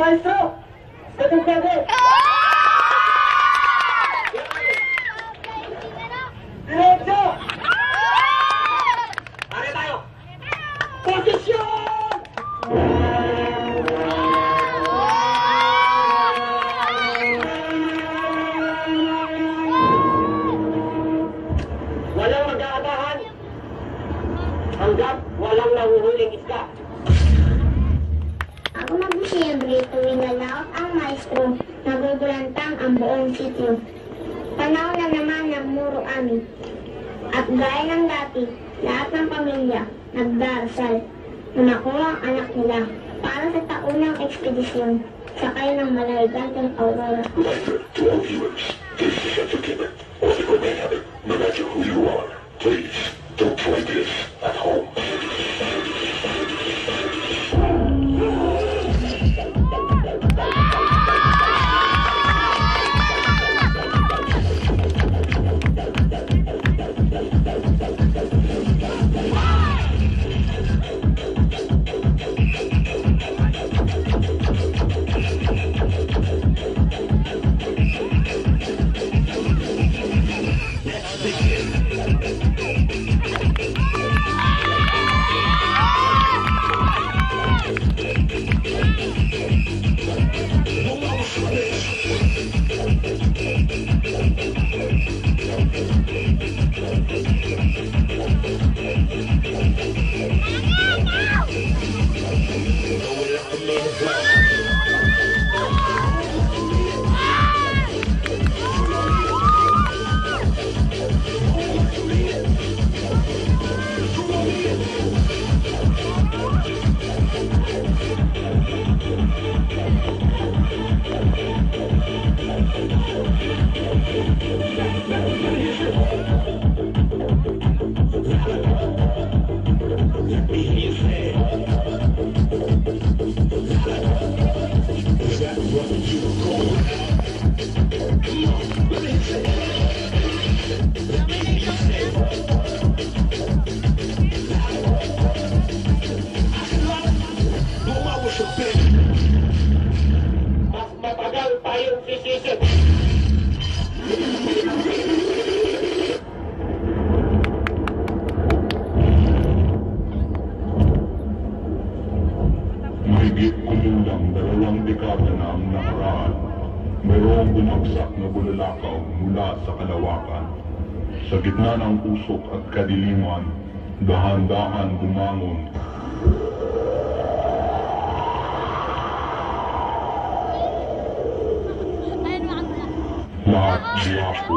Palso! Sagot sagot! Diretso! Pare tayo! Posisyon! Walang mag-aabahan hanggang walang nahuhuling isda. Noong mag-Disyembre, tuwing lalaot ang maestro, nagugulantang ang buong sityo. Tanaw na naman ng muro amin. At gaya ng dati, lahat ng pamilya, nagdarasal, na nakuha ang anak nila para sa taunang ekspedisyon, sa sakay ng malaligang ng Aurora. Let me mula sa kalawakan. Sa gitna ng usok at kadiliman, dahan-dahan bumangon lahat buwako